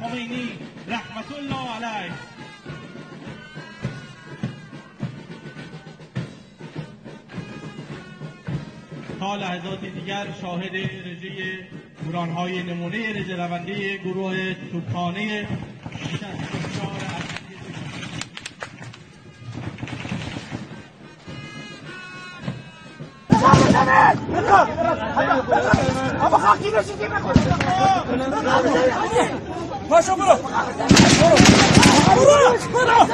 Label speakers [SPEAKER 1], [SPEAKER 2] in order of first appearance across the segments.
[SPEAKER 1] خمینی رحمت الله علیه تا لحظات دیگر شاهد رژه بورانهای نمونه رژه رونده گروه توپخانه
[SPEAKER 2] Paşa bırak. Bırak.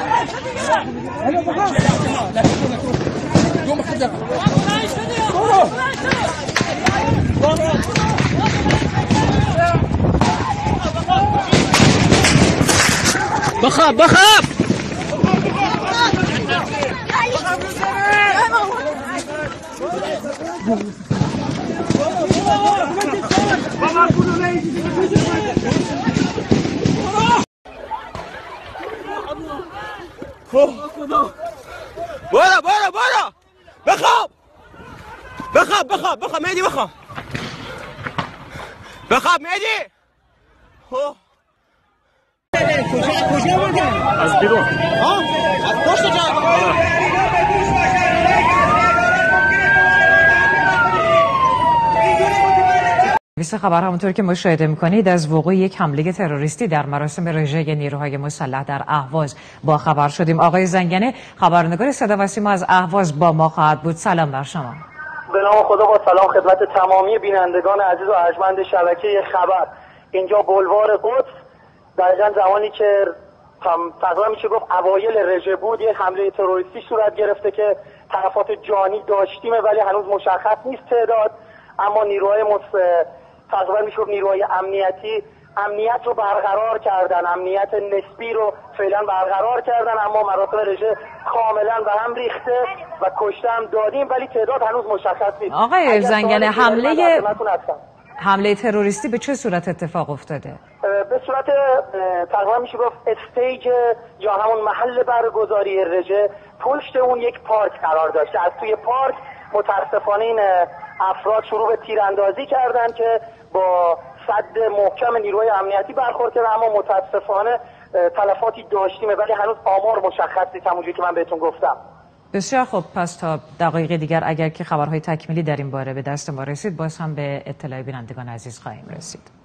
[SPEAKER 3] بخاف بخاف برو برو برو. بخواب. بخواب بخواب بخواب. مهدی بخواب. بخواب مهدی. اوه.
[SPEAKER 4] از بیرون.
[SPEAKER 3] از پشت جا.
[SPEAKER 5] نویس خبر همونطور که مشاهده می‌کنید از وقوع یک حمله تروریستی در مراسم رژه نیروهای مسلح در اهواز. با خبر شدیم آقای زنگنه خبرنگار صدا و سیما از اهواز با ما خواهد بود. سلام بر شما.
[SPEAKER 6] به نام خدا با سلام خدمت تمامی بینندگان عزیز و ارجمند شبکه خبر. اینجا بلوار قدس دقیقا زمانی که تقریبا میشه گفت اوایل رژه بود یه حمله تروریستی صورت گرفته که تلفات جانی داشتیم ولی هنوز مشخص نیست تعداد. اما نیروهای مس... تقریبا میشه نیروهای امنیتی. امنیت رو برقرار کردن. امنیت نسبی رو فعلا برقرار کردن اما مراسم رژه کاملا به هم ریخته و کشته هم دادیم ولی تعداد هنوز مشخص نیست.
[SPEAKER 5] آقای زنگنه،
[SPEAKER 6] سوالی
[SPEAKER 5] حمله-. حمله تروریستی به چه صورت اتفاق افتاده؟
[SPEAKER 6] به صورت تقریبا میشه گفت استیج یا همون محل برگزاری رژه. پشت اون یک پارک قرار داشته. از توی پارک متاسفانه این افراد شروع به تیراندازی کردن که با صد محکم نیروی امنیتی برخورد کردن اما متاسفانه تلفاتی داشتیم ولی هنوز آمار مشخص نیست همونجوری که من بهتون گفتم.
[SPEAKER 5] بسیار خوب. پس تا دقایق دیگر اگر که خبرهای تکمیلی در این باره به دست ما رسید باز هم به اطلاع بینندگان عزیز خواهیم رسید.